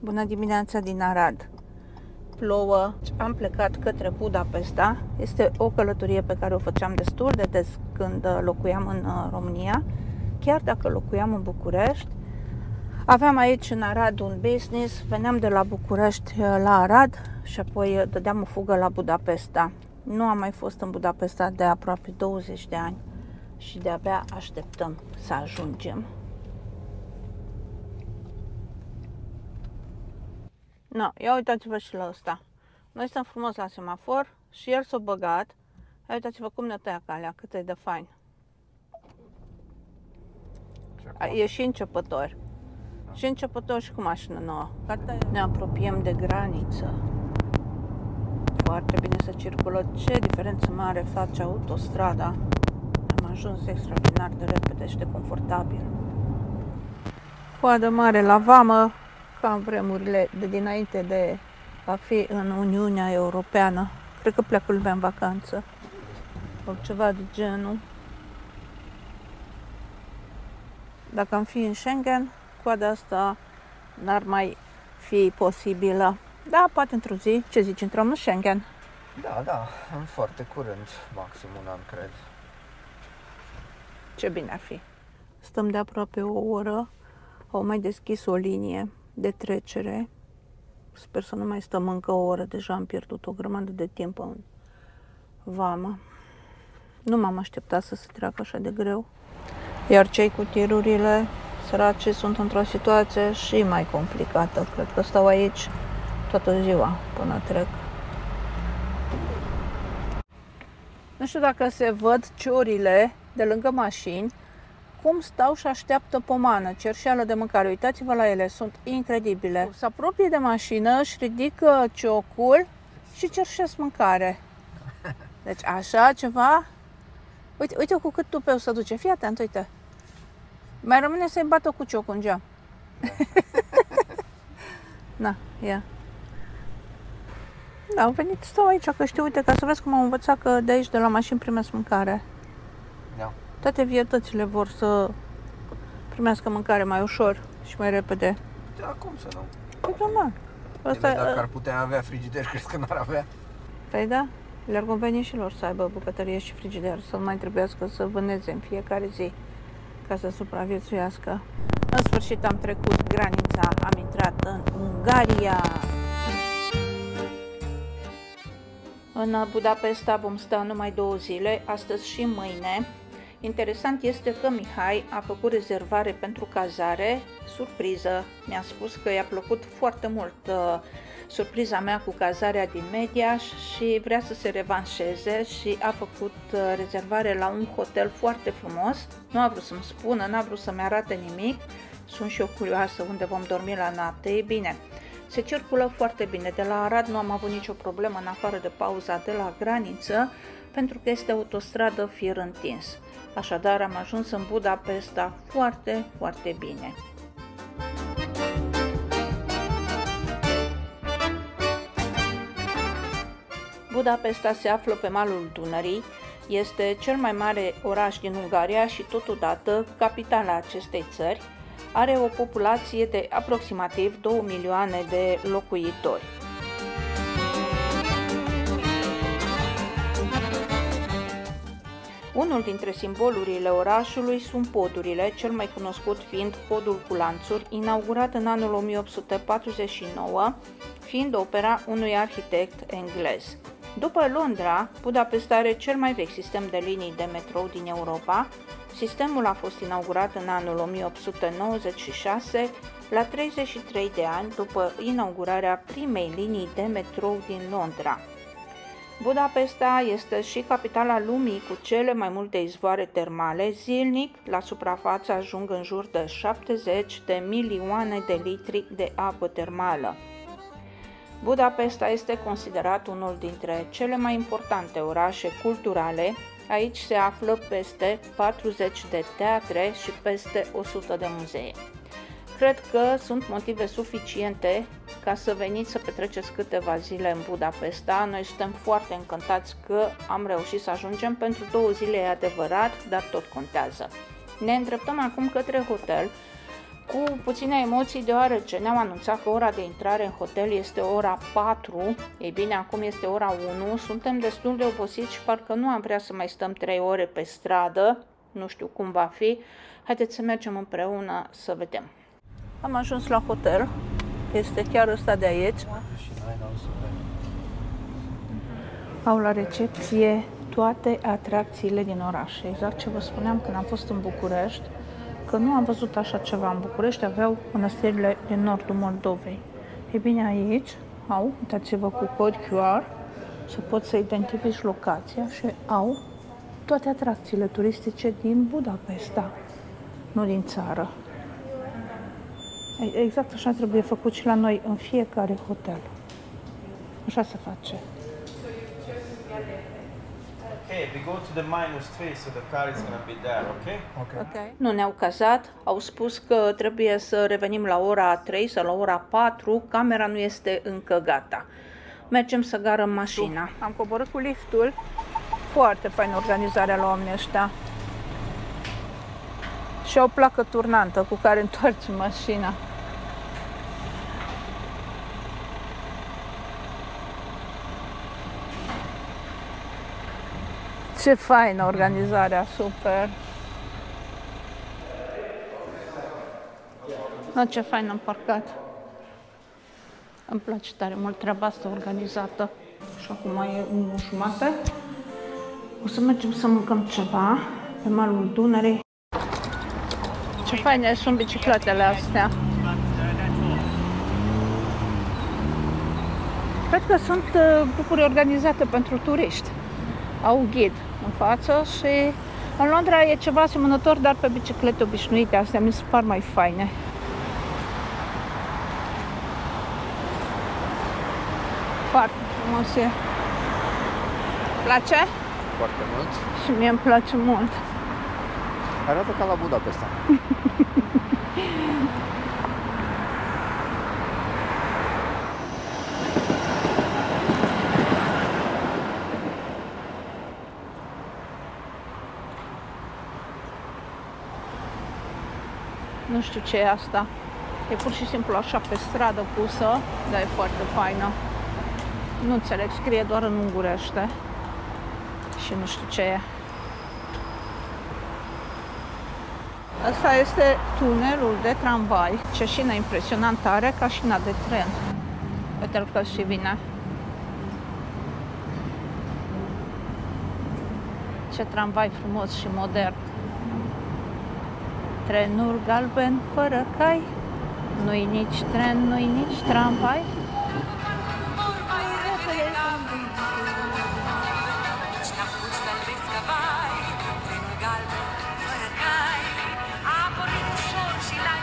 Bună dimineața din Arad! Plouă, am plecat către Budapesta. Este o călătorie pe care o făceam destul de des când uh, locuiam în uh, România. Chiar dacă locuiam în București, aveam aici în Arad un business, veneam de la București uh, la Arad și apoi dădeam o fugă la Budapesta. Nu am mai fost în Budapesta de aproape 20 de ani și de-abia așteptăm să ajungem. No, ia uitați-vă și la ăsta. Noi stăm frumos la semafor și el s-a băgat. Ia uitați-vă cum ne tăia calea, cât e de fain. E și începător. Da. Și începător și cu mașină nouă. Gata, ne apropiem de graniță. Foarte bine să circulă. Ce diferență mare face autostrada. Am ajuns extraordinar de repede și de confortabil. Coadă mare la vamă, ca în vremurile de dinainte de a fi în Uniunea Europeană. Cred că pleacă lumea în vacanță sau ceva de genul. Dacă am fi în Schengen, coada asta n-ar mai fi posibilă. Da, poate într-o zi. Ce zici, intrăm în Schengen? Da, da, în foarte curând, maxim un an, cred. Ce bine ar fi. Stăm de aproape o oră, au mai deschis o linie de trecere. Sper să nu mai stăm încă o oră, deja am pierdut o grămadă de timp în vamă. Nu m-am așteptat să se treacă așa de greu. Iar cei cu tirurile săraci sunt într-o situație și mai complicată. Cred că stau aici toată ziua până trec. Nu știu dacă se văd ciorile de lângă mașini, cum stau și așteaptă pomană, cerșeală de mâncare. Uitați-vă la ele, sunt incredibile. Se apropie de mașină, își ridică ciocul și cerșesc mâncare. Deci așa ceva... Uite, uite cu cât tupeu se duce. Fii atent, uite. Mai rămâne să-i bată cu ciocul în geam. Na, ia. Da, au venit, stau aici, că știu, uite, ca să vezi cum am învățat că de aici, de la mașini, primesc mâncare. Da. Toate vietățile vor să primească mâncare mai ușor și mai repede. Da, cum să nu? Păi da, mă. Asta, dacă ar putea avea frigider, crezi că n-ar avea? Păi da, le-ar conveni și lor să aibă bucătărie și frigider, să nu mai trebuiască să vâneze în fiecare zi ca să supraviețuiască. În sfârșit am trecut granița, am intrat în Ungaria. În Budapesta vom sta numai două zile, astăzi și mâine. Interesant este că Mihai a făcut rezervare pentru cazare, surpriză. Mi-a spus că i-a plăcut foarte mult uh, surpriza mea cu cazarea din media și vrea să se revanșeze și a făcut uh, rezervare la un hotel foarte frumos. Nu a vrut să-mi spună, n-a vrut să-mi arate nimic. Sunt și eu curioasă unde vom dormi la noapte. E bine, se circulă foarte bine. De la Arad nu am avut nicio problemă în afară de pauza de la graniță, pentru că este autostradă fir întins. Așadar am ajuns în Budapesta foarte, foarte bine. Budapesta se află pe malul Dunării, este cel mai mare oraș din Ungaria și totodată capitala acestei țări, are o populație de aproximativ 2 milioane de locuitori. Unul dintre simbolurile orașului sunt podurile, cel mai cunoscut fiind podul cu lanțuri, inaugurat în anul 1849, fiind opera unui arhitect englez. După Londra, Budapesta are cel mai vechi sistem de linii de metrou din Europa. Sistemul a fost inaugurat în anul 1896, la 33 de ani după inaugurarea primei linii de metrou din Londra. Budapesta este și capitala lumii cu cele mai multe izvoare termale. Zilnic, la suprafață ajung în jur de 70 de milioane de litri de apă termală. Budapesta este considerat unul dintre cele mai importante orașe culturale. Aici se află peste 40 de teatre și peste 100 de muzee. Cred că sunt motive suficiente ca să veniți să petreceți câteva zile în Budapesta. Noi suntem foarte încântați că am reușit să ajungem pentru două zile, e adevărat, dar tot contează. Ne îndreptăm acum către hotel, cu puține emoții deoarece ne-au anunțat că ora de intrare în hotel este ora 4, ei bine, acum este ora 1, suntem destul de obosiți și parcă nu am vrea să mai stăm 3 ore pe stradă, nu știu cum va fi, haideți să mergem împreună să vedem. Am ajuns la hotel, este chiar ăsta de aici. Și noi n-au să vedem. Au la recepție toate atracțiile din oraș. Exact ce vă spuneam când am fost în București, că nu am văzut așa ceva. În București aveau mănăstirile din nordul Moldovei. E bine, aici au, uitați-vă cu cod QR, să poți să identifici locația și au toate atracțiile turistice din Budapesta, nu din țară. E- Exact așa trebuie făcut și la noi în fiecare hotel. Așa se face. Okay, we go to the minus three, so the car is gonna be there, okay? Ok. Nu ne-au cazat, au spus că trebuie să revenim la ora 3 sau la ora 4, camera nu este încă gata. Mergem să garăm mașina. Am coborât cu liftul, foarte fain organizarea la oamenii ăștia. Și o placă turnantă cu care întoarci mașina. Ce faină organizarea, super! Da, ce fain am parcat. Îmi place tare mult treaba asta organizată. Și acum e 1 jumate. O să mergem să mâncăm ceva pe malul Dunării. Ce faine sunt bicicletele astea. Cred că sunt uh, grupuri organizate pentru turiști. Au ghid în față și în Londra e ceva asemănător, dar pe biciclete obișnuite. Astea mi se par mai faine. Foarte frumos e. Place? Foarte mult. Și mie îmi place mult. Arată ca la Budapesta. Nu știu ce e asta. E pur și simplu așa pe stradă pusă, dar e foarte faină. Nu înțeleg, scrie doar în ungurește. Și nu știu ce e. Asta este tunelul de tramvai. Ce șină impresionant are ca șina de tren. Uite-l că și vine. Ce tramvai frumos și modern. Trenul galben fără cai, nu-i nici tren, nu-i nici tramvai.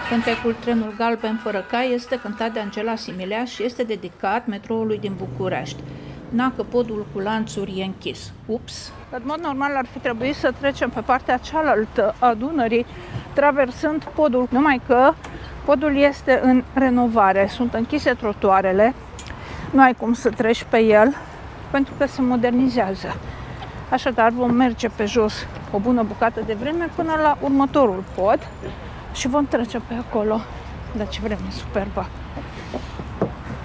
Cântecul Trenul Galben fără cai este cântat de Angela Similea și este dedicat metroului din București. Dacă podul cu lanțuri e închis. Ups! În mod normal ar fi trebuit să trecem pe partea cealaltă a Dunării, traversând podul, numai că podul este în renovare, sunt închise trotuarele, nu ai cum să treci pe el, pentru că se modernizează. Așadar vom merge pe jos o bună bucată de vreme până la următorul pod și vom trece pe acolo. Dar ce vreme superbă!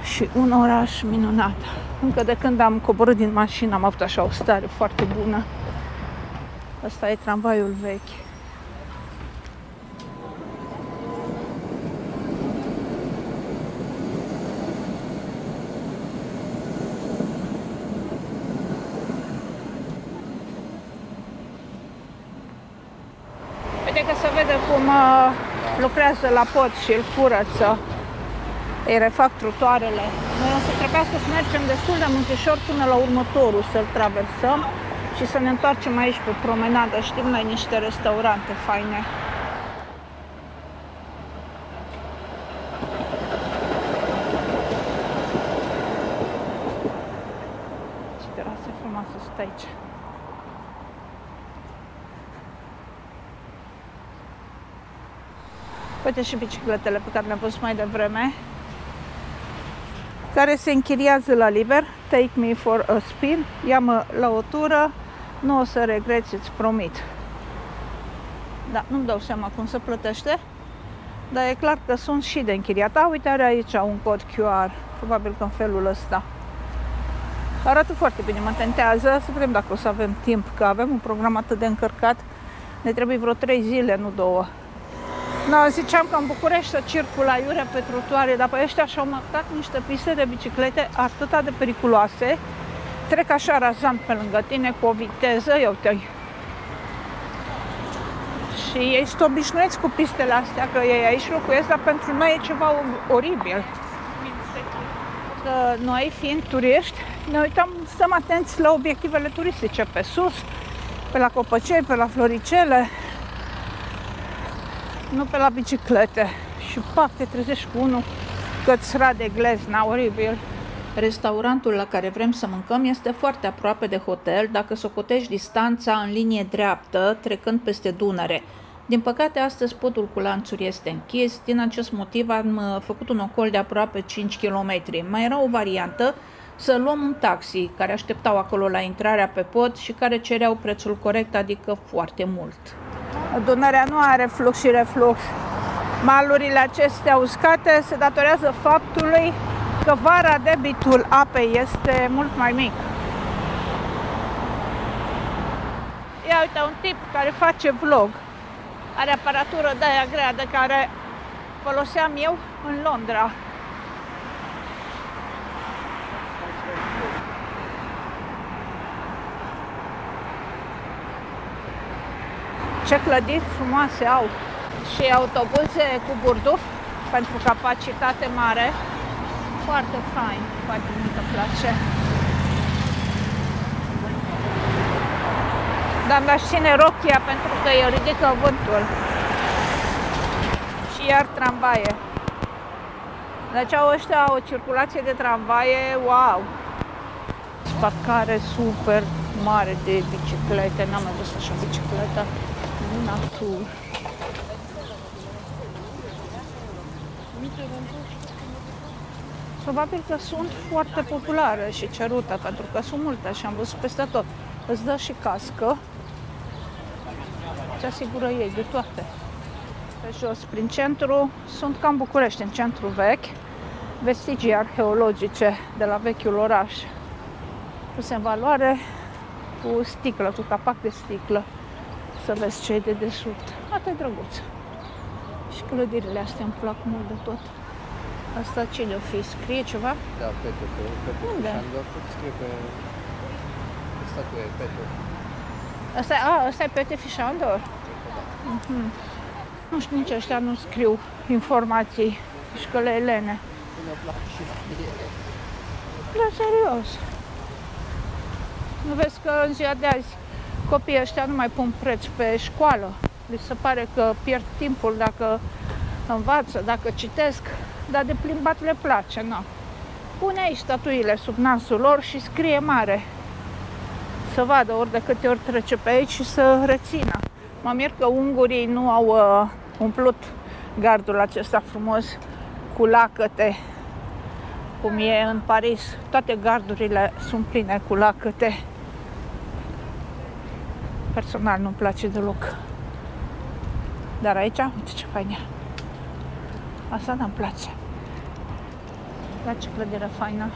Și un oraș minunat. Încă de când am coborât din mașină am avut așa o stare foarte bună. Asta e tramvaiul vechi. Uite că se vede cum uh, lucrează la pod și îl curăță. Îi refac trotuarele. Noi o să trebuiască să mergem destul de mântișor până la următorul, să-l traversăm și să ne întoarcem aici pe promenadă. Știm noi niște restaurante faine. Ce terase frumoase sunt aici. Uite și bicicletele pe care le-am văzut mai devreme, care se închiriază la liber. Take me for a spin. Ia-mă la o tură, nu o să regreți, îți promit. Da, nu-mi dau seama cum se plătește. Dar e clar că sunt și de închiriat. A, uite, are aici un cod QR. Probabil că în felul ăsta. Arată foarte bine, mă tentează să vedem dacă o să avem timp, că avem un program atât de încărcat. Ne trebuie vreo 3 zile, nu două. No, ziceam că în București să circulă aiurea pe trotuare, dar pe ăștia și-au marcat niște piste de biciclete atât de periculoase. Trec așa razant pe lângă tine cu o viteză, ia uite Și ei sunt obișnuiți cu pistele astea, că ei aici locuiesc, dar pentru noi e ceva oribil. Că noi, fiind turiști, ne uităm, stăm atenți la obiectivele turistice, pe sus, pe la copăcei, pe la floricele, nu pe la biciclete. Și pac, te trezești cu unul cățra de glezna, oribil. Restaurantul la care vrem să mâncăm este foarte aproape de hotel dacă socotești distanța în linie dreaptă, trecând peste Dunăre. Din păcate, astăzi podul cu lanțuri este închis, din acest motiv am uh, făcut un ocol de aproape 5 km. Mai era o variantă să luăm un taxi care așteptau acolo la intrarea pe pod și care cereau prețul corect, adică foarte mult. Dunărea nu are flux și reflux. Malurile acestea uscate se datorează faptului că vara debitul apei este mult mai mic. Ia uite, un tip care face vlog. Are aparatură de aia grea de care foloseam eu în Londra. Ce clădiri frumoase au! Și autobuze cu burduf pentru capacitate mare. Foarte fain, foarte mult îmi place. Dar mi-aș ține rochia pentru că îi ridică vântul. Și iar tramvaie. Deci au ăștia o circulație de tramvaie, wow! Parcare super mare de biciclete, n-am mai văzut așa bicicletă natur. Probabil că sunt foarte populare și cerute, pentru că sunt multe și am văzut peste tot. Îți dă și cască, ce asigură ei de toate. Pe jos, prin centru, sunt cam București, în centru vechi, vestigii arheologice de la vechiul oraș. Puse în valoare cu sticlă, cu capac de sticlă să vezi ce e de desubt. Atât drăguț. Și clădirile astea îmi plac mult de tot. Asta ce le fi? Scrie ceva? Da, Petre, Petre Unde? scrie pe... pe statuie, Petre. Asta, a, asta e Petre Fișandor? Mm-hmm. Nu știu, nici ăștia nu scriu informații și că le elene. Mi-a place și mie. Da, serios. Nu vezi că în ziua de azi copiii ăștia nu mai pun preț pe școală. Li se pare că pierd timpul dacă învață, dacă citesc, dar de plimbat le place, nu. Pune aici statuile sub nasul lor și scrie mare. Să vadă ori de câte ori trece pe aici și să rețină. Mă mir că ungurii nu au uh, umplut gardul acesta frumos cu lacăte, cum e în Paris. Toate gardurile sunt pline cu lacăte. Personal nu-mi place deloc. Dar aici, uite ce fain e. Asta nu-mi place. Dar ce clădire faină.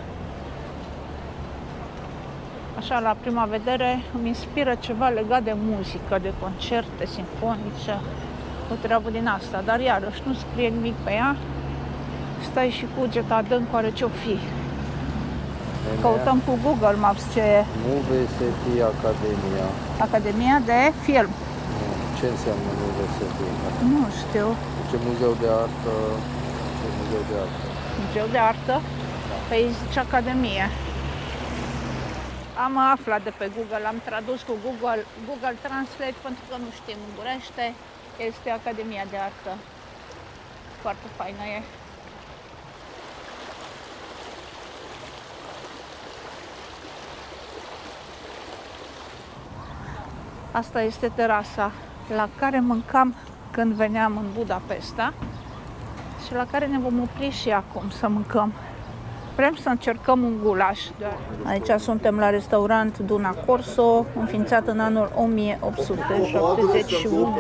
Așa, la prima vedere, îmi inspiră ceva legat de muzică, de concerte simfonice, o treabă din asta. Dar iarăși nu scrie nimic pe ea. Stai și cugeta adânc, oare ce-o fi. Căutăm cu Google Maps ce e. MUVST Academia. Academia de Film. Nu, Ce înseamnă MUVST? Nu știu. Ce muzeu de artă? Ce muzeu de artă? Muzeu de artă? Păi zice Academie. Am aflat de pe Google, am tradus cu Google, Google Translate pentru că nu știm ungurește. Este Academia de Artă. Foarte faină e. Asta este terasa la care mâncam când veneam în Budapesta și la care ne vom opri și acum să mâncăm. Vrem să încercăm un gulaș. Aici suntem la restaurant Duna Corso, înființat în anul 1871.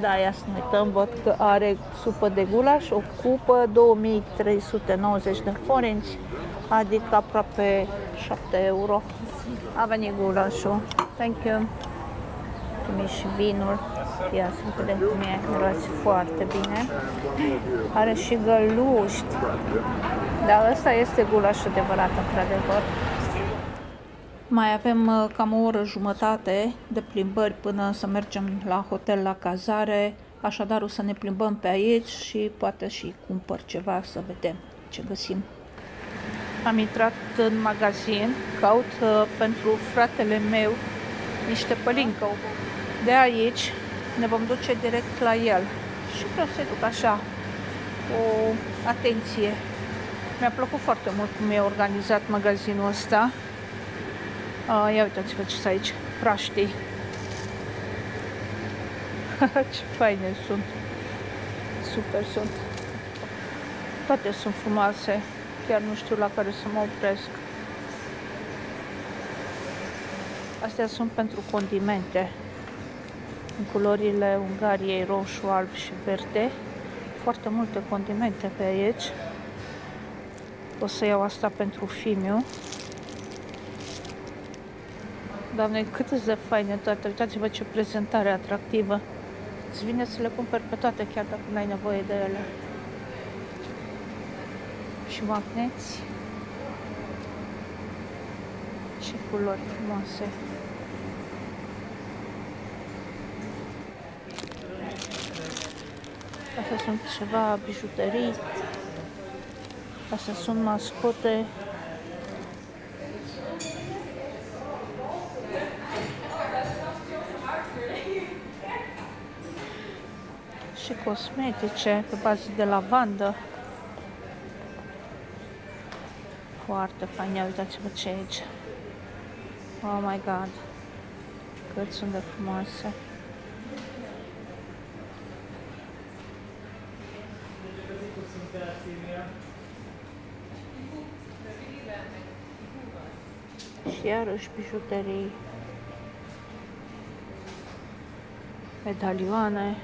Da, ia să ne uităm, văd că are supă de gulaș, o cupă, 2390 de forinți, adică aproape 7 euro. A venit gulașul. Thank you. Cum e și vinul. Ia să vedem cum e, miroase foarte bine. Are și găluști. Dar ăsta este gulaș adevărat, într-adevăr. Mai avem uh, cam o oră jumătate de plimbări până să mergem la hotel, la cazare, așadar o să ne plimbăm pe aici și poate și cumpăr ceva să vedem ce găsim. Am intrat în magazin, caut uh, pentru fratele meu niște pălincău. De aici ne vom duce direct la el și vreau să duc așa o atenție. Mi-a plăcut foarte mult cum e organizat magazinul ăsta. Uh, ia uitați-vă ce aici, praștii. ce faine sunt. Super sunt. Toate sunt frumoase. Chiar nu știu la care să mă opresc. Astea sunt pentru condimente. În culorile Ungariei roșu, alb și verde. Foarte multe condimente pe aici. O să iau asta pentru Fimiu. Doamne, cât de faine toate. Uitați-vă ce prezentare atractivă. Îți vine să le cumperi pe toate, chiar dacă nu ai nevoie de ele. Și magneți. Și culori frumoase. Astea sunt ceva bijuterii. Astea sunt mascote și cosmetice pe bază de lavandă. Foarte fain, uitați-vă ce e aici. Oh my god, cât sunt de frumoase. Și iarăși bijuterii, medalioane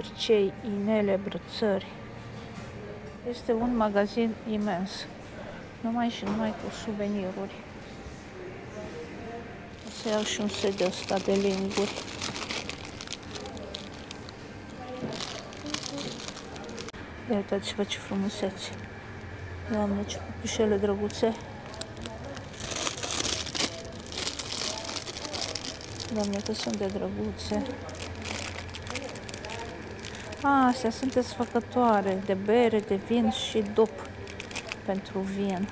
cercei, inele, brățări. Este un magazin imens, numai și numai cu suveniruri. O să iau și un set de ăsta de linguri. Ia uitați-vă ce frumuseți. Doamne, ce pupișele drăguțe. Doamne, că sunt de drăguțe. A, astea sunt desfăcătoare de bere, de vin și dop pentru vin.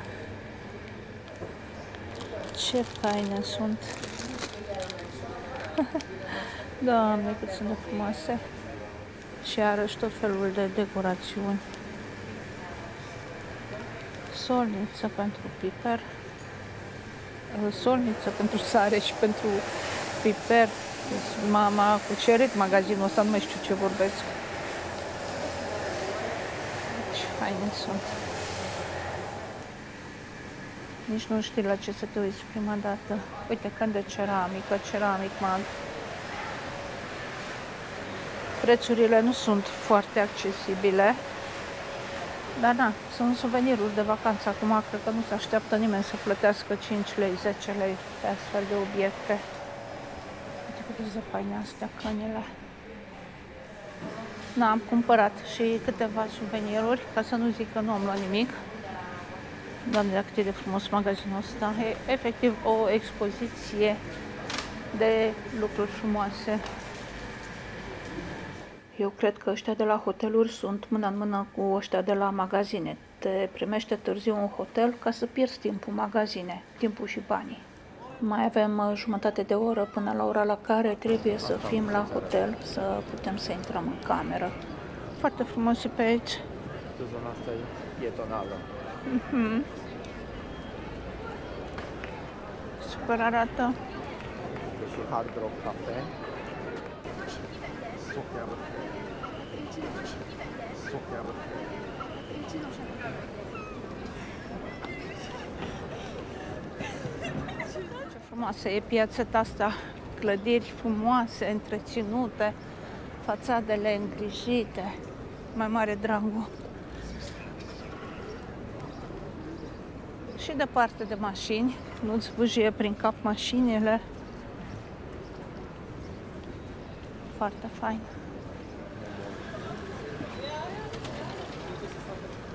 Ce faine sunt! Doamne, cât sunt de frumoase! Și iarăși tot felul de decorațiuni. Solniță pentru piper. Solniță pentru sare și pentru piper. Mama cu ce magazinul ăsta, nu mai știu ce vorbesc. Faine sunt. Nici nu știi la ce să te uiți prima dată. Uite, când de ceramică, ceramic mag. Prețurile nu sunt foarte accesibile. Dar da, sunt suveniruri de vacanță. Acum cred că nu se așteaptă nimeni să plătească 5 lei, 10 lei pe astfel de obiecte. Uite cât de faine astea, cănile. Na, am cumpărat și câteva suveniruri, ca să nu zic că nu am luat nimic. Doamne, cât de frumos magazinul ăsta. E efectiv o expoziție de lucruri frumoase. Eu cred că ăștia de la hoteluri sunt mână în mână cu ăștia de la magazine. Te primește târziu un hotel ca să pierzi timpul magazine, timpul și banii. Mai avem uh, jumătate de oră până la ora la care trebuie să fim la hotel, să putem să intrăm în cameră. Foarte frumos și pe aici. Zona asta e pietonală. Mm-hmm. Super arată. Și Hard Rock Cafe. Super. Super. Frumoasă e piața asta, clădiri frumoase, întreținute, fațadele îngrijite, mai mare dragul. Și departe de mașini, nu-ți vâjie prin cap mașinile. Foarte fain.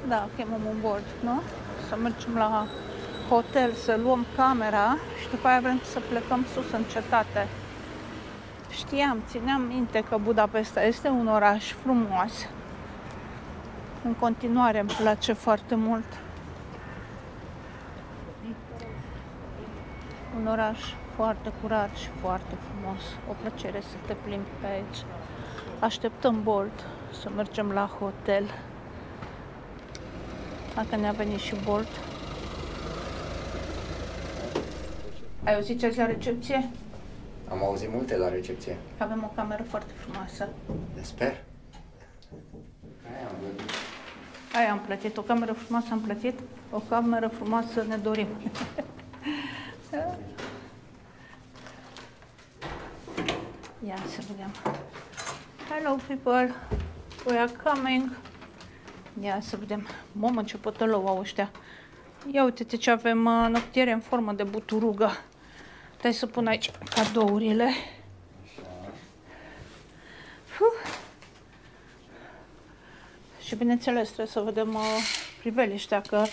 Da, chemăm un board, nu? Să mergem la hotel, să luăm camera și după aia vrem să plecăm sus în cetate. Știam, țineam minte că Budapesta este un oraș frumos. În continuare îmi place foarte mult. Un oraș foarte curat și foarte frumos. O plăcere să te plimbi pe aici. Așteptăm Bolt să mergem la hotel. Dacă ne-a venit și Bolt. Ai auzit ce la recepție? Am auzit multe la recepție. Avem o cameră foarte frumoasă. Sper. Aia am văzut. Aia am plătit, o cameră frumoasă am plătit, o cameră frumoasă ne dorim. Ia să vedem. Hello people, we are coming. Ia să vedem. Mamă, ce pătălău au ăștia. Ia uite-te ce avem uh, noptiere în formă de buturugă. Stai să pun aici cadourile. Fuh. Și bineînțeles trebuie să vedem uh, priveliștea, că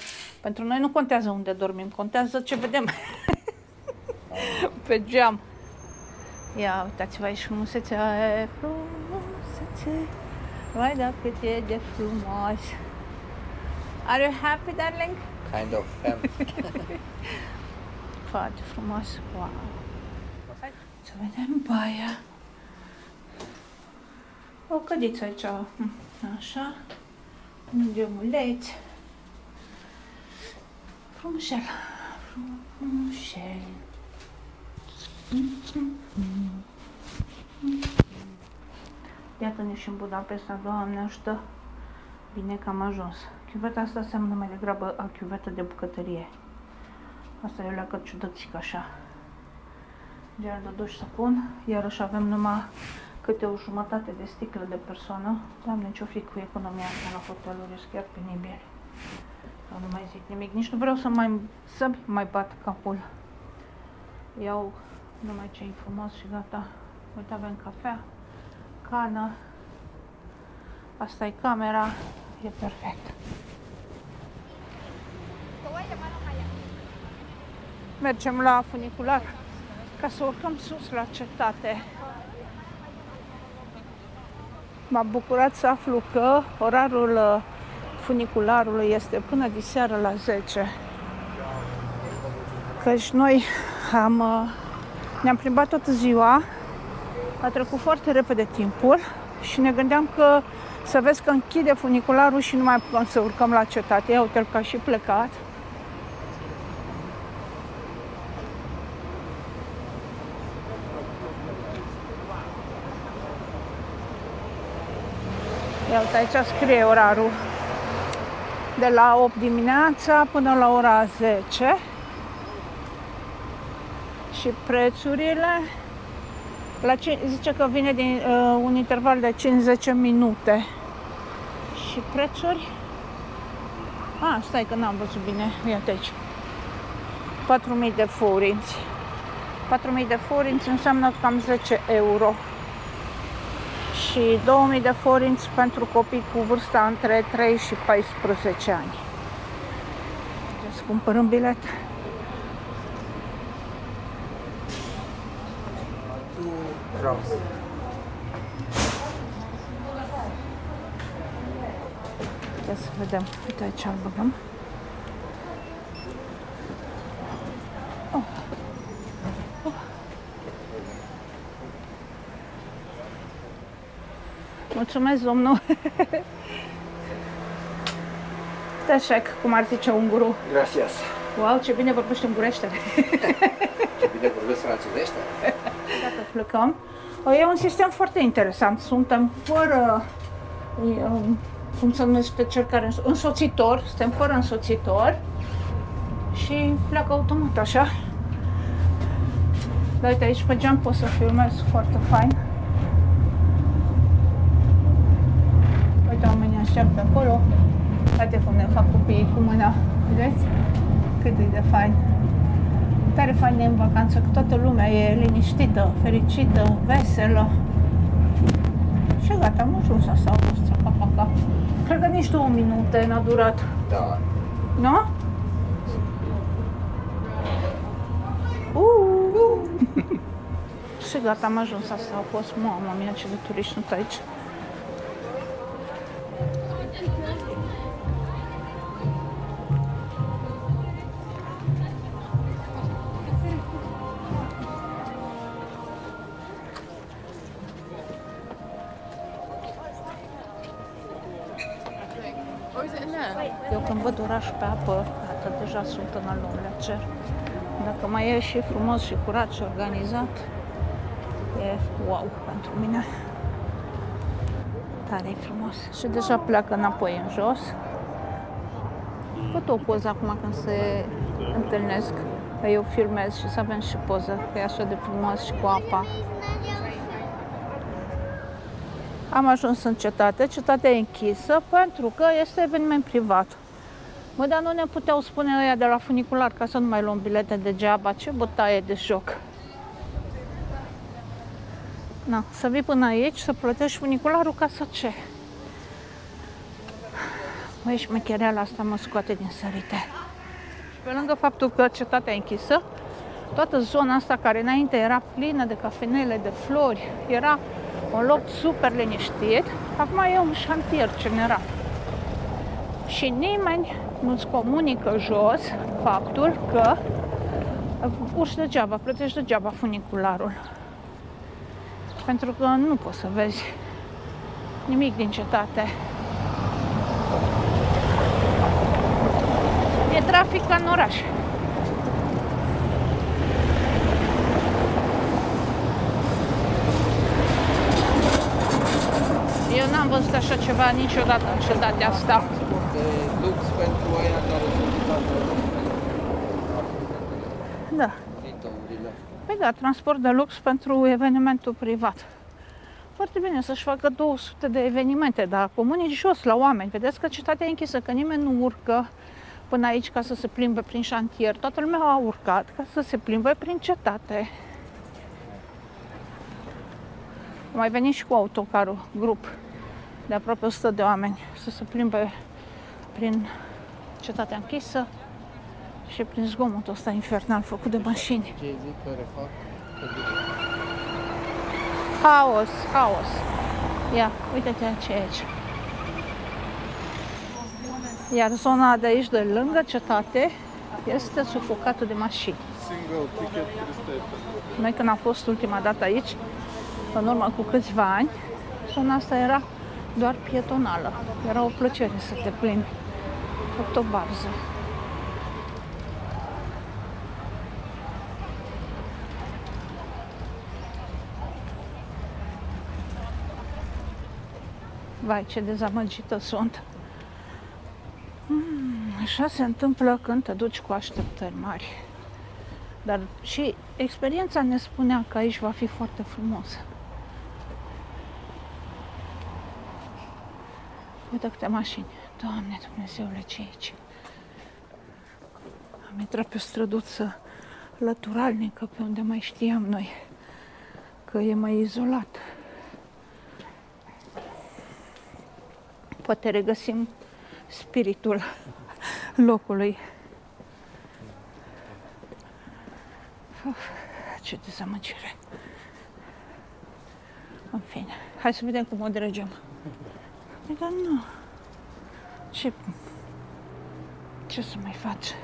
pentru noi nu contează unde dormim, contează ce vedem pe geam. Ia uitați-vă aici frumusețea, e frumusețe. Vai da cât e de frumos. Are you happy, darling? Kind of. Am. Foarte frumos. Wow. Hai să vedem baia. O cădiță aici. Hm, Așa. Un gemuleț. Frumușel. Frumușel. Iată-ne și în Budapesta, Doamne ajută. Bine că am ajuns. Chiuveta asta seamănă mai degrabă a chiuvetă de bucătărie. Asta e o leacă ciudățică așa. Gel de duș să pun, iarăși avem numai câte o jumătate de sticlă de persoană. Doamne, ce-o fi cu economia asta la hoteluri, e chiar penibil. Dar nu mai zic nimic, nici nu vreau să mai, să mai bat capul. Iau numai ce e frumos și gata. Uite, avem cafea, cană. Asta e camera, e perfect. Mergem la funicular ca să urcăm sus la cetate. M-am bucurat să aflu că orarul uh, funicularului este până de seară la 10. Căci noi am, uh, ne-am plimbat toată ziua, a trecut foarte repede timpul și ne gândeam că să vezi că închide funicularul și nu mai putem să urcăm la cetate. Ia uite-l ca și plecat. Ia uite, aici scrie orarul. De la 8 dimineața până la ora 10. Și prețurile la ce, zice că vine din uh, un interval de 5-10 minute. Și prețuri? Ah, stai că n-am văzut bine. Iată aici. 4.000 de forinți. 4.000 de forinți înseamnă cam 10 euro și 2000 de forinți pentru copii cu vârsta între 3 și 14 ani. Deci să cumpărăm bilet. Rouse. Ia să vedem. Uite aici îl băgăm. Mulțumesc, domnul. Teșec, cum ar zice unguru. Gracias. Wow, ce bine vorbește ungurește. Ce bine vorbesc franțuzește. Dacă plecăm, e un sistem foarte interesant. Suntem fără, um, cum se numește cel care, însoțitor, suntem fără însoțitor și pleacă automat așa. Dar uite, aici pe geam pot să filmez foarte fain. Uite, oamenii așteaptă acolo. Uite cum ne fac copiii cu mâna. Vedeți? Cât e de fain. Tare fain e în vacanță, că toată lumea e liniștită, fericită, veselă. Și gata, am ajuns asta, a fost pa, pa, pa. Cred că nici două minute n-a durat. Da. Nu? Uh. și gata, am ajuns asta. A fost, mama mia, ce de turiști sunt aici. Or is it in there? Eu când văd oraș pe apă, atât deja sunt în al doilea cer. Dacă mai e și frumos și curat și organizat, e wow pentru mine. Tare frumos. Și deja pleacă înapoi în jos. Pot o poză acum când se întâlnesc, că eu filmez și să avem și poză, că e așa de frumos și cu apa. Am ajuns în cetate, cetatea e închisă pentru că este eveniment privat. Bă, dar nu ne puteau spune ăia de la funicular ca să nu mai luăm bilete degeaba. Ce bătaie de joc! Na, să vii până aici, să plătești funicularul ca să ce? Băi, șmechereala asta mă scoate din sărite. Și pe lângă faptul că cetatea e închisă, toată zona asta care înainte era plină de cafenele, de flori, era un loc super liniștit, acum e un șantier general. Și nimeni nu-ți comunică jos faptul că urci degeaba, plătești degeaba funicularul. Pentru că nu poți să vezi nimic din cetate. E trafic ca în oraș. Eu n-am văzut așa ceva niciodată în cetatea asta. Transport de lux pentru aia care sunt Da. Vitourile. Păi da, transport de lux pentru evenimentul privat. Foarte bine să-și facă 200 de evenimente, dar comunici jos la oameni. Vedeți că cetatea e închisă, că nimeni nu urcă până aici ca să se plimbe prin șantier. Toată lumea a urcat ca să se plimbe prin cetate. A mai venit și cu autocarul, grup de aproape 100 de oameni să se plimbe prin cetatea închisă și prin zgomotul ăsta infernal făcut de mașini. Ce zic că refac? Haos, haos. Ia, uite-te ce e aici. Iar zona de aici, de lângă cetate, este sufocată de mașini. Single ticket 300 Noi când am fost ultima dată aici, în urmă cu câțiva ani, zona asta era doar pietonală. Era o plăcere să te plimbi. Făcut o barză. Vai, ce dezamăgită sunt. Mm, așa se întâmplă când te duci cu așteptări mari. Dar și experiența ne spunea că aici va fi foarte frumos. Uite câte mașini. Doamne Dumnezeule, ce e aici? Am intrat pe o străduță lăturalnică pe unde mai știam noi că e mai izolat. Poate regăsim spiritul locului. Uf, ce dezamăgire. În fine, hai să vedem cum o dregem. Păi, Dar nu. Ce... Ce să mai faci?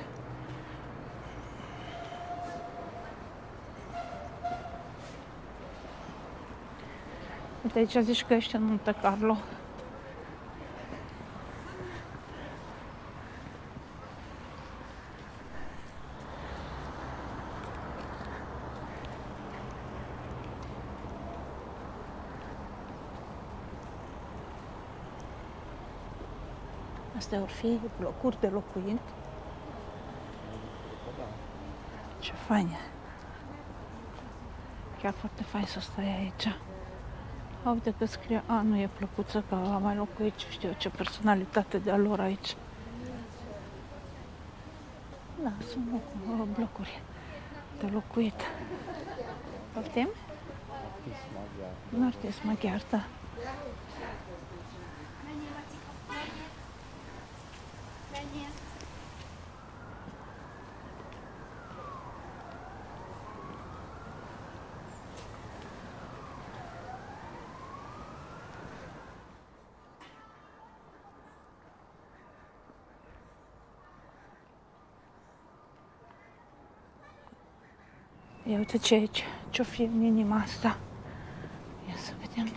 Uite, aici zici că ești în Monte Carlo. Astea vor fi locuri de locuit. Ce fain e. chiar foarte fain să stai aici. A, uite că scrie, a, nu e plăcuță că a mai locuit, știu eu, ce personalitate de-a lor aici. Da, sunt locu- blocuri de locuit. Poftim? Un artist maghiar, da. Ia uite ce aici, ce-o fi în inima asta. Ia să vedem.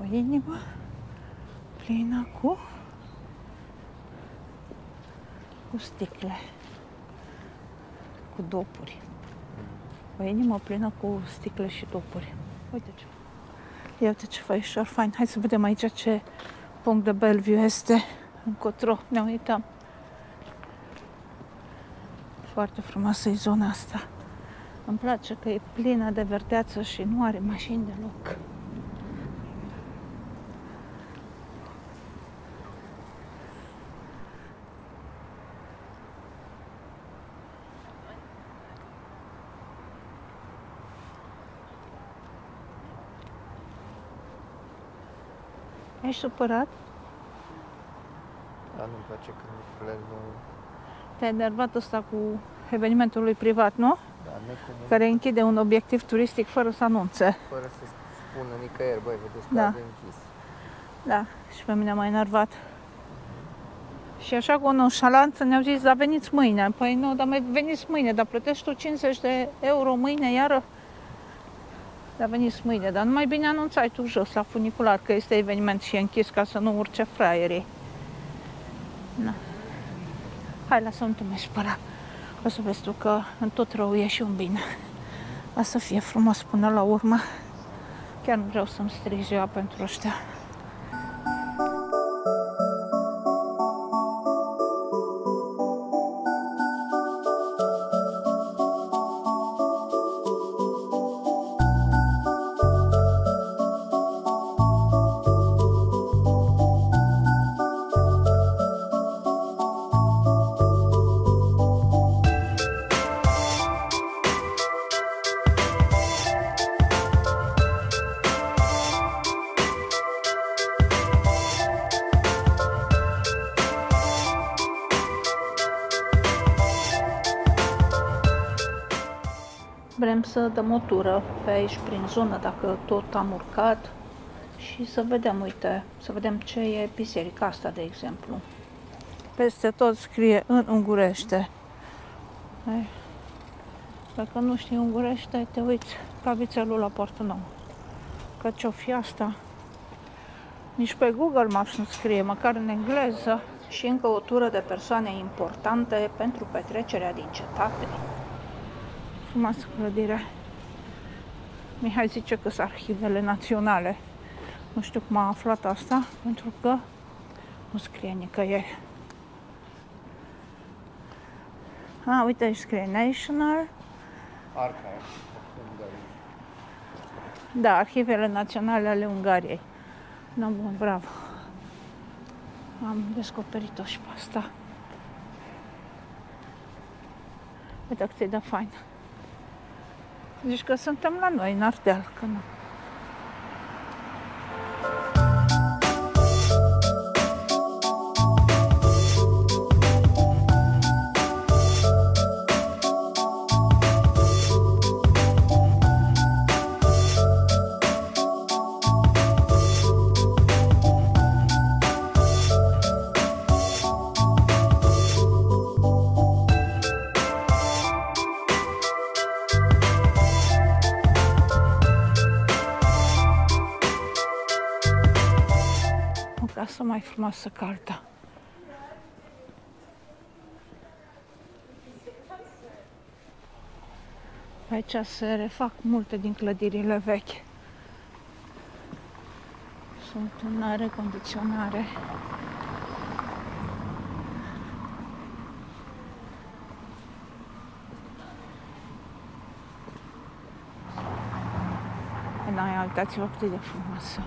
O inimă plină cu cu sticle, cu dopuri. O inimă plină cu sticle și dopuri. Uite ce. Ia uite ce făișor fain. Hai să vedem aici ce punct de Bellevue este. Încotro ne uităm. Foarte frumoasă e zona asta. Îmi place că e plină de verdeață și nu are mașini deloc. Ești supărat? Dar nu-mi place când lucrurile nu... Te-ai enervat ăsta cu evenimentul lui privat, nu? Da, necomun, Care închide un obiectiv turistic fără să anunțe. fără să spună nicăieri, băi, vedeți că Da. da. închis. Da, și pe mine m-a enervat. Și așa cu o nonșalanță ne-au zis, da, veniți mâine. Păi nu, dar mai veniți mâine, dar plătești tu 50 de euro mâine, iară? Da, veniți mâine, dar numai bine anunțai tu jos la funicular că este eveniment și e închis ca să nu urce fraierii. Na. Hai, lasă, nu te mai spăra. O să vezi tu că în tot rău e și un bine. O să fie frumos până la urmă. Chiar nu vreau să-mi strig ziua pentru ăștia. Vrem să dăm o tură pe aici, prin zonă, dacă tot am urcat și să vedem, uite, să vedem ce e biserica asta, de exemplu. Peste tot scrie în ungurește. Hai. Dacă nu știi ungurește, te uiți ca vițelul la poartă nouă. Că ce-o fi asta? Nici pe Google Maps nu scrie, măcar în engleză. Și încă o tură de persoane importante pentru petrecerea din cetate. Frumoasă clădire. Mihai zice că sunt arhivele naționale. Nu știu cum a aflat asta, pentru că nu scrie nicăieri. A, uite, aici scrie National. Archive of Hungary. Da, arhivele naționale ale Ungariei. Da, bun, bravo. Am descoperit-o și pe asta. Uite cât e de fain. Zici că suntem la noi, în Ardeal, frumoasă carta. Aici se refac multe din clădirile vechi. Sunt în recondiționare. N-ai, uitați-vă cât de frumoasă.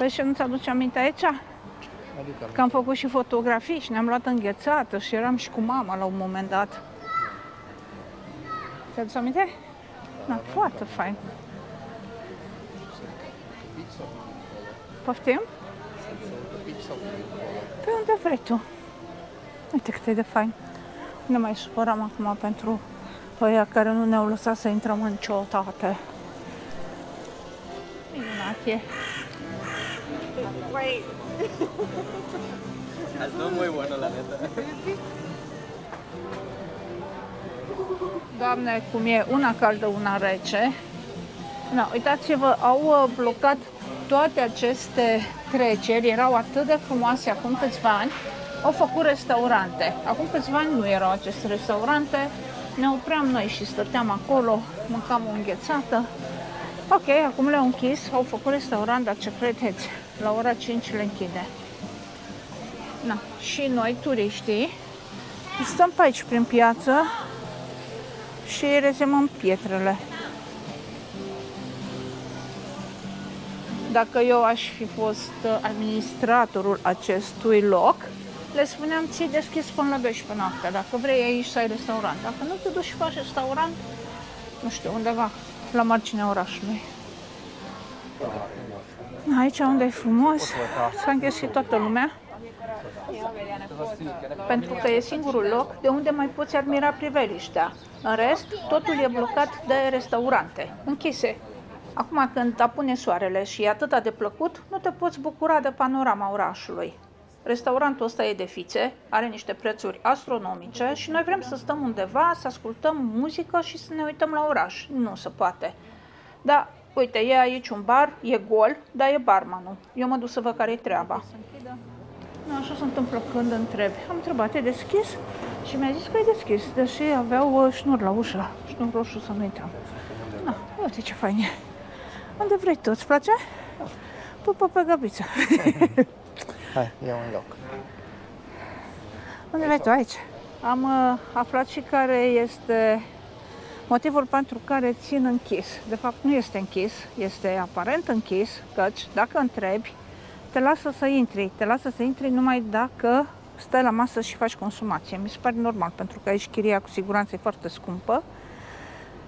Păi și nu-ți aduce aminte aici? Adică Că am făcut și fotografii și ne-am luat înghețată și eram și cu mama la un moment dat. Ți-aduce aminte? Da, foarte fain. pizza Poftim? pizza Pe unde vrei tu? Uite cât e de fain. Ne mai supărăm acum pentru ăia care nu ne-au lăsat să intrăm în ceotate. Minunat e. No muy bueno, la neta. Doamne, cum e una caldă, una rece. Na, uitați-vă, au uh, blocat toate aceste treceri, erau atât de frumoase acum câțiva ani, au făcut restaurante. Acum câțiva ani nu erau aceste restaurante, ne opream noi și stăteam acolo, mâncam o înghețată. Ok, acum le-au închis, au făcut restaurant, dar ce credeți? La ora 5 le închide. Na, și noi, turiștii, stăm pe aici prin piață și rezemăm pietrele. Dacă eu aș fi fost uh, administratorul acestui loc, le spuneam, ții deschis până la 12 noaptea, dacă vrei aici să ai restaurant. Dacă nu te duci și faci restaurant, nu știu, undeva la marginea orașului. Aici unde e frumos, s-a înghesit toată lumea. Pentru că e singurul loc de unde mai poți admira priveliștea. În rest, totul e blocat de restaurante, închise. Acum când apune soarele și e atât de plăcut, nu te poți bucura de panorama orașului. Restaurantul ăsta e de fițe, are niște prețuri astronomice și noi vrem să stăm undeva, să ascultăm muzică și să ne uităm la oraș. Nu se poate. Da, uite, e aici un bar, e gol, dar e barmanul. Eu mă duc să văd care-i treaba. Nu, așa se întâmplă când întrebi. Am întrebat, e deschis? Și mi-a zis că e deschis, deși aveau uh, șnur la ușă, șnur roșu să nu intrăm. Na, uite ce fain e. Unde vrei tu, îți place? Pupă pe găbiță. Hai, ia un loc. Unde vrei tu, aici? Am uh, aflat și care este motivul pentru care țin închis. De fapt, nu este închis, este aparent închis, căci dacă întrebi, te lasă să intri. Te lasă să intri numai dacă stai la masă și faci consumație. Mi se pare normal, pentru că aici chiria cu siguranță e foarte scumpă.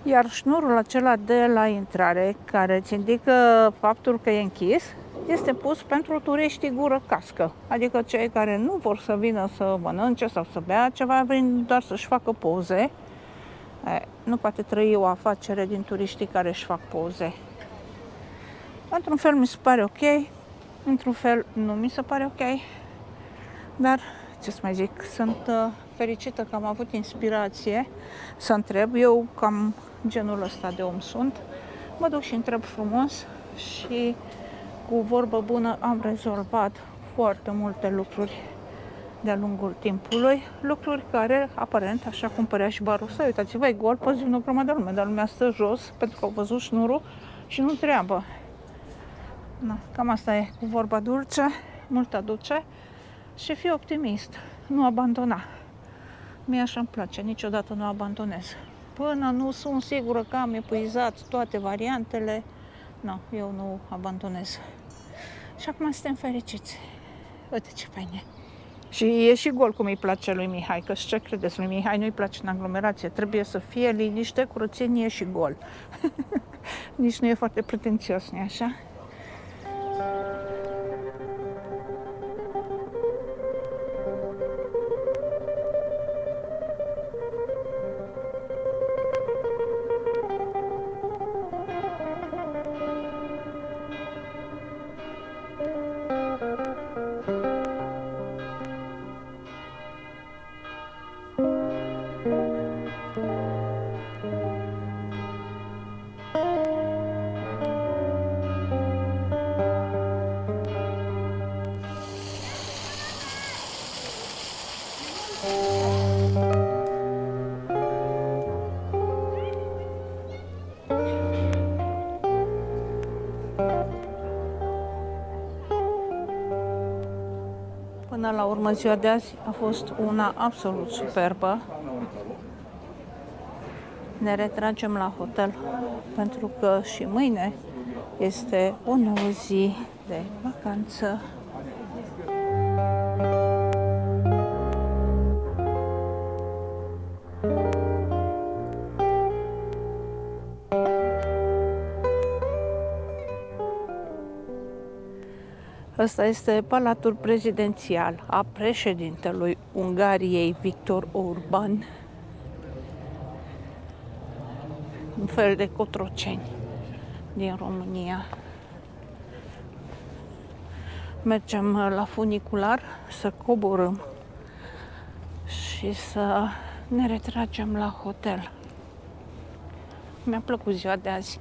Iar șnurul acela de la intrare, care îți indică faptul că e închis, este pus pentru turiștii gură cască. Adică cei care nu vor să vină să mănânce sau să bea ceva, vin doar să-și facă poze. E, nu poate trăi o afacere din turiștii care își fac poze. Într-un fel mi se pare ok, într-un fel nu mi se pare ok, dar ce să mai zic, sunt uh, fericită că am avut inspirație să întreb. Eu cam genul ăsta de om sunt. Mă duc și întreb frumos și cu vorbă bună am rezolvat foarte multe lucruri de-a lungul timpului, lucruri care, aparent, așa cum părea și barul ăsta, uitați-vă, e gol, poți vine o grămadă de lume, dar lumea stă jos pentru că au văzut șnurul și nu treabă. Na, cam asta e cu vorba dulce, mult aduce și fi optimist, nu abandona. Mie așa îmi place, niciodată nu abandonez. Până nu sunt sigură că am epuizat toate variantele, nu, eu nu abandonez. Și acum suntem fericiți. Uite ce fain e. Și e și gol cum îi place lui Mihai, că ce credeți, lui Mihai nu-i place în aglomerație, trebuie să fie liniște, curățenie și gol. Nici nu e foarte pretențios, nu așa? Până la urmă, ziua de azi a fost una absolut superbă. Ne retragem la hotel pentru că și mâine este o nouă zi de vacanță. Ăsta este palatul prezidențial a președintelui Ungariei, Victor Orban. Un fel de cotroceni din România. Mergem la funicular să coborâm și să ne retragem la hotel. Mi-a plăcut ziua de azi.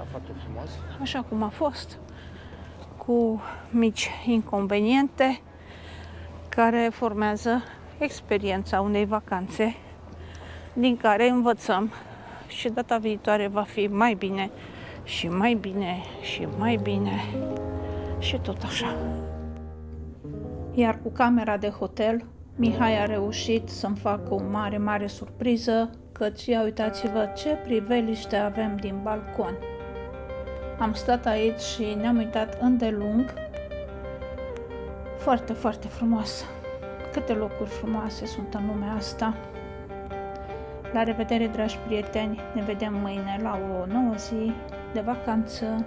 A foarte frumos. Așa cum a fost cu mici inconveniente care formează experiența unei vacanțe din care învățăm și data viitoare va fi mai bine și mai bine și mai bine și tot așa. Iar cu camera de hotel, Mihai a reușit să-mi facă o mare, mare surpriză, căci ia uitați-vă ce priveliște avem din balcon. Am stat aici și ne-am uitat îndelung. Foarte, foarte frumos. Câte locuri frumoase sunt în lumea asta. La revedere, dragi prieteni! Ne vedem mâine la o nouă zi de vacanță.